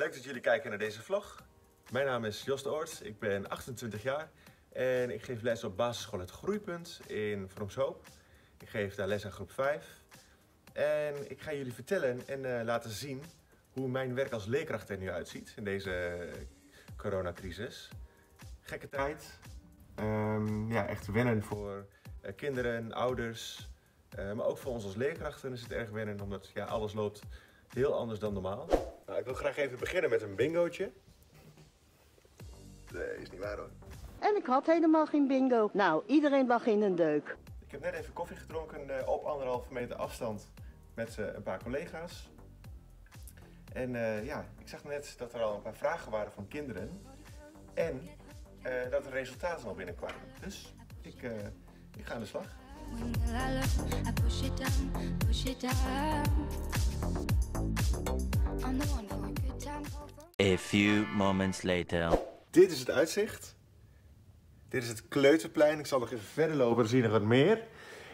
Leuk dat jullie kijken naar deze vlog. Mijn naam is Jos de Oort, ik ben 28 jaar en ik geef les op basisschool Het Groeipunt in Vroomshoop. Ik geef daar les aan groep 5. En ik ga jullie vertellen en uh, laten zien hoe mijn werk als leerkracht er nu uitziet in deze coronacrisis. Gekke tijd. Um, ja, echt wennen voor uh, kinderen, ouders, uh, maar ook voor ons als leerkrachten is het erg wennen, omdat ja, alles loopt heel anders dan normaal. Nou, ik wil graag even beginnen met een bingootje. Nee, is niet waar hoor. En ik had helemaal geen bingo. Nou, iedereen lag in een deuk. Ik heb net even koffie gedronken uh, op anderhalve meter afstand met een paar collega's. En uh, ja, ik zag net dat er al een paar vragen waren van kinderen. En dat er resultaten al binnenkwamen. Dus ik, ik ga aan de slag. A few moments later. Dit is het uitzicht. Dit is het Kleuterplein. Ik zal nog even verder lopen, dan zie je nog wat meer.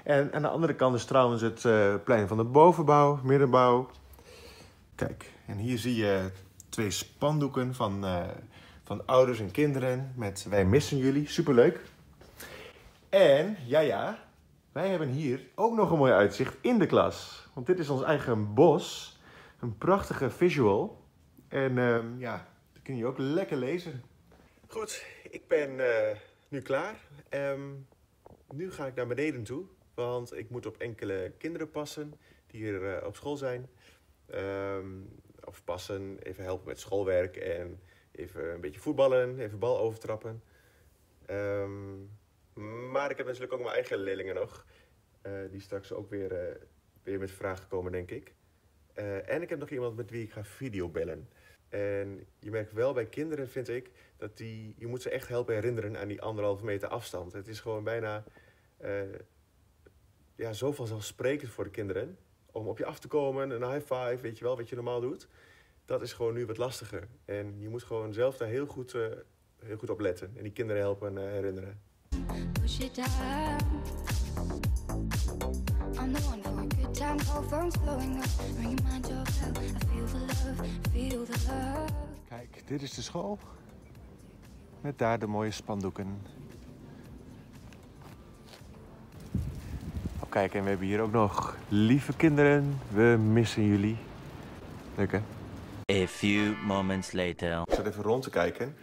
En aan de andere kant is trouwens het uh, plein van de bovenbouw, middenbouw. Kijk, en hier zie je twee spandoeken van, uh, van ouders en kinderen met Wij missen jullie. Superleuk. En, ja ja, wij hebben hier ook nog een mooi uitzicht in de klas. Want dit is ons eigen bos. Een prachtige visual. En uh, ja, dat kun je ook lekker lezen. Goed, ik ben uh, nu klaar. Um, nu ga ik naar beneden toe. Want ik moet op enkele kinderen passen die hier uh, op school zijn. Um, of passen, even helpen met schoolwerk en even een beetje voetballen, even bal overtrappen. Maar ik heb natuurlijk ook mijn eigen leerlingen nog. Uh, die straks ook weer, weer met vragen komen, denk ik. Uh, en ik heb nog iemand met wie ik ga videobellen. En je merkt wel bij kinderen, vind ik, dat die, je moet ze echt helpen herinneren aan die anderhalve meter afstand. Het is gewoon bijna ja, zo vanzelfsprekend voor de kinderen. Om op je af te komen, een high five, weet je wel, wat je normaal doet. Dat is gewoon nu wat lastiger. En je moet gewoon zelf daar heel goed, heel goed op letten. En die kinderen helpen herinneren. Push it down. I'm the one for a good time. Dit is de school. Met daar de mooie spandoeken. Oh, kijk, en we hebben hier ook nog lieve kinderen. We missen jullie. Leuk hè? A few moments later. Ik zat even rond te kijken.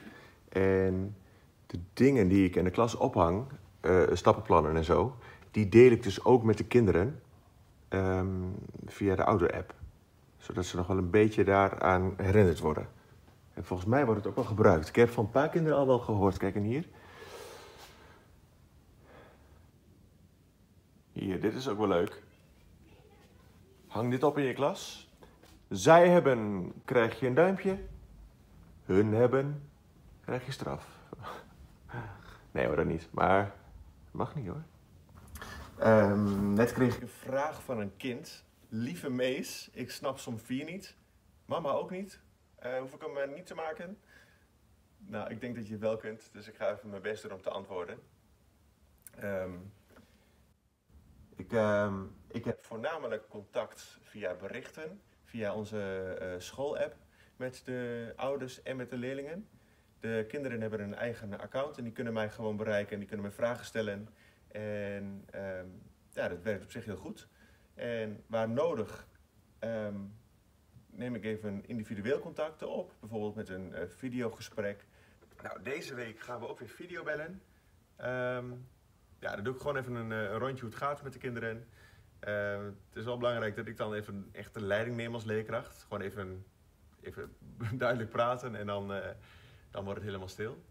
En de dingen die ik in de klas ophang, uh, stappenplannen en zo, die deel ik dus ook met de kinderen um, via de ouder-app. Zodat ze nog wel een beetje daaraan herinnerd worden. En volgens mij wordt het ook wel gebruikt. Ik heb van een paar kinderen al wel gehoord. Kijk, en hier. Hier, dit is ook wel leuk. Hang dit op in je klas. Zij hebben, krijg je een duimpje. Hun hebben, krijg je straf. Nee hoor, dat niet. Maar mag niet hoor. Um, net kreeg ik een vraag van een kind. Lieve Mees, ik snap som 4 niet. Mama ook niet. Uh, hoef ik hem uh, niet te maken? Nou, ik denk dat je wel kunt. Dus ik ga even mijn best doen om te antwoorden. Um, ik, um, ik heb voornamelijk contact via berichten. Via onze uh, schoolapp. Met de ouders en met de leerlingen. De kinderen hebben een eigen account en die kunnen mij gewoon bereiken en die kunnen me vragen stellen. En um, ja, dat werkt op zich heel goed. En waar nodig neem ik even individueel contacten op, bijvoorbeeld met een uh, videogesprek. Nou, deze week gaan we ook weer videobellen. Um, ja, dan doe ik gewoon even een, een, rondje hoe het gaat met de kinderen. Uh, het is wel belangrijk dat ik dan even echt de leiding neem als leerkracht. Gewoon even, even duidelijk praten en dan... Uh, dan wordt het helemaal stil.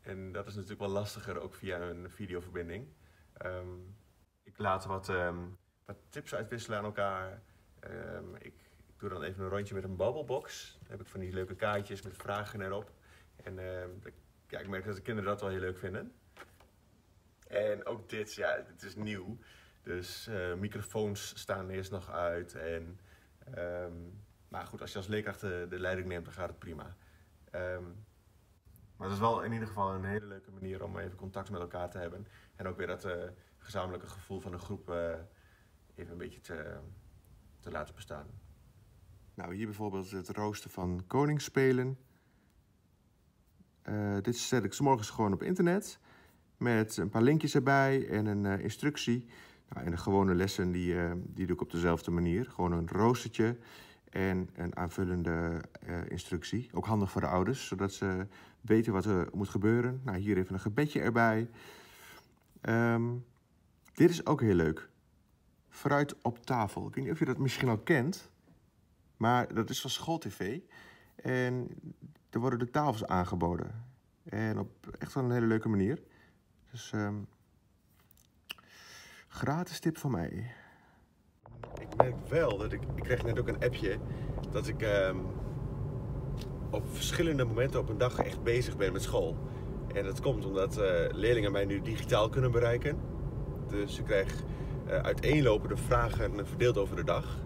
En dat is natuurlijk wel lastiger ook via een videoverbinding. Um, ik laat wat, wat, tips uitwisselen aan elkaar. Um, ik, doe dan even een rondje met een bubblebox. Dan heb ik van die leuke kaartjes met vragen erop. En ja, ik merk dat de kinderen dat wel heel leuk vinden. En ook dit, ja, het is nieuw. Dus uh, microfoons staan eerst nog uit. En, maar goed, als je als leerkracht de, de, leiding neemt, dan gaat het prima. Maar het is wel in ieder geval een hele leuke manier om even contact met elkaar te hebben. En ook weer dat uh, gezamenlijke gevoel van een groep even een beetje te, te laten bestaan. Nou, hier bijvoorbeeld het rooster van koningsspelen. Uh, dit zet ik s morgens gewoon op internet. Met een paar linkjes erbij en een uh, instructie. Nou, en de gewone lessen die, uh, die doe ik op dezelfde manier. Gewoon een roostertje en een aanvullende instructie. Ook handig voor de ouders, zodat ze weten wat er moet gebeuren. Nou, hier even een gebedje erbij. Um, dit is ook heel leuk. Fruit op tafel. Ik weet niet of je dat misschien al kent. Maar dat is van schooltv. En er worden de tafels aangeboden. En op echt wel een hele leuke manier. Dus um, gratis tip van mij. Ik merk wel dat ik... Ik kreeg net ook een appje dat ik um, op verschillende momenten op een dag echt bezig ben met school. En dat komt omdat uh, leerlingen mij nu digitaal kunnen bereiken. Dus ik krijg uh, uiteenlopende vragen verdeeld over de dag.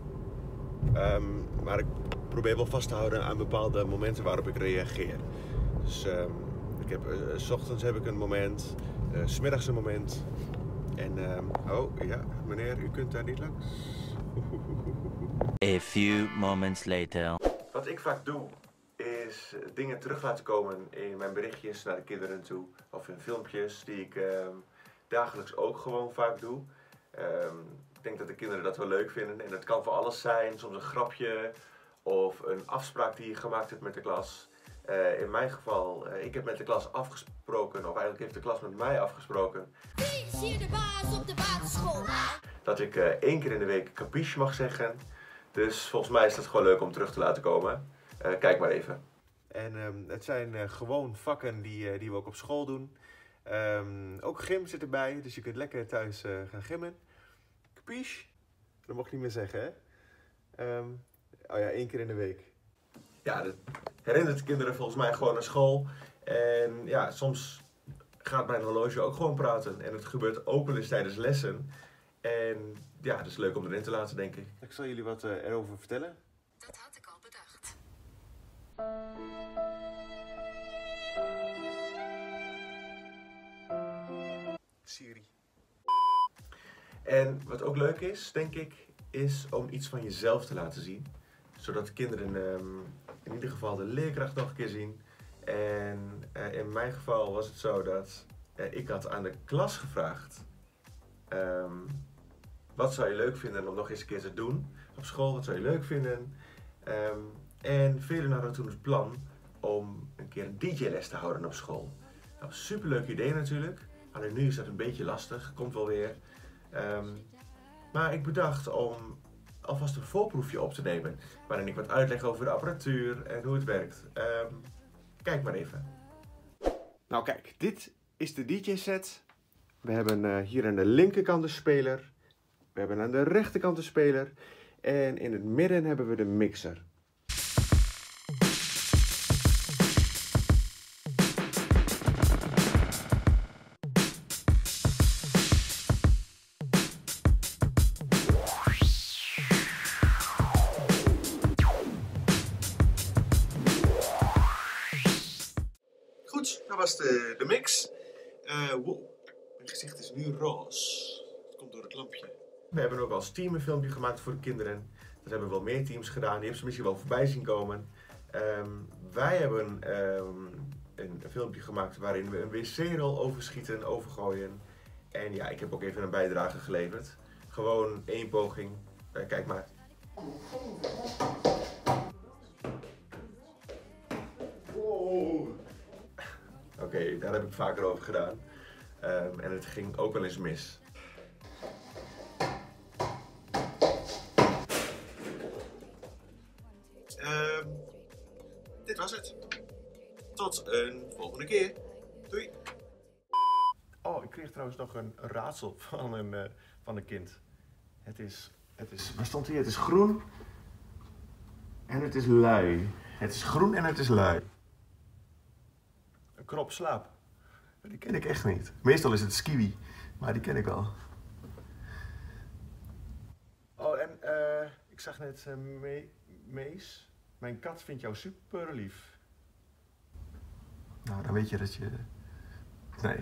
Um, maar ik probeer wel vast te houden aan bepaalde momenten waarop ik reageer. Dus um, ik heb, uh, s ochtends heb ik een moment, uh, smiddags een moment. En, um, oh ja, meneer, u kunt daar niet langs. A few moments later. Wat ik vaak doe, is dingen terug laten komen in mijn berichtjes naar de kinderen toe. Of in filmpjes die ik dagelijks ook gewoon vaak doe. Um, ik denk dat de kinderen dat wel leuk vinden. En dat kan voor alles zijn. Soms een grapje of een afspraak die je gemaakt hebt met de klas. Uh, in mijn geval, uh, ik heb met de klas afgesproken, of eigenlijk heeft de klas met mij afgesproken. Wie de baas op de basisschool? Dat ik uh, één keer in de week capiche mag zeggen. Dus volgens mij is dat gewoon leuk om terug te laten komen. kijk maar even. En um, het zijn gewoon vakken die, die we ook op school doen. Um, ook gym zit erbij, dus je kunt lekker thuis gaan gymmen. Capiche? Dat mocht ik niet meer zeggen, hè? Um, oh ja, één keer in de week. Ja, dat herinnert de kinderen volgens mij gewoon naar school. En ja, soms gaat mijn horloge ook gewoon praten. En het gebeurt ook wel eens tijdens lessen. En ja, dat is leuk om erin te laten, denk ik. Ik zal jullie wat uh, erover vertellen. Dat had ik al bedacht. Siri. En wat ook leuk is, denk ik, is om iets van jezelf te laten zien. Zodat de kinderen um, in ieder geval de leerkracht nog een keer zien. En uh, in mijn geval was het zo dat uh, ik had aan de klas gevraagd. Um, wat zou je leuk vinden om nog eens een keer te doen op school? Wat zou je leuk vinden? Um, en velen hadden toen het plan om een keer een DJ-les te houden op school. Nou, superleuk idee natuurlijk. Alleen nu is dat een beetje lastig. Komt wel weer. Um, maar ik bedacht om alvast een voorproefje op te nemen. Waarin ik wat uitleg over de apparatuur en hoe het werkt. Um, kijk maar even. Nou kijk, dit is de DJ-set. We hebben uh, hier aan de linkerkant de speler. We hebben aan de rechterkant de speler. En in het midden hebben we de mixer. Was de, de mix. Uh, mijn gezicht is nu roze. Het komt door het lampje. We hebben ook als team een filmpje gemaakt voor de kinderen. Dat hebben wel meer teams gedaan. Die hebben ze misschien wel voorbij zien komen. Um, wij hebben um, een, filmpje gemaakt waarin we een wc-rol overschieten, overgooien. En ja, ik heb ook even een bijdrage geleverd. Gewoon één poging. Uh, kijk maar. Okay, daar heb ik vaker over gedaan. Um, en het ging ook wel eens mis. Um, dit was het. Tot een volgende keer. Doei. Oh, ik kreeg trouwens nog een raadsel van een, uh, van een kind. Het is, het is, waar stond hier? Het is groen en het is lui. Het is groen en het is lui knop slaap. Die ken ik echt niet. Meestal is het skiwi, maar die ken ik wel. Oh, en uh, ik zag net uh, me Mees. Mijn kat vindt jou super lief. Nou, dan weet je dat je... Nee.